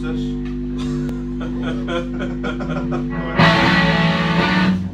This.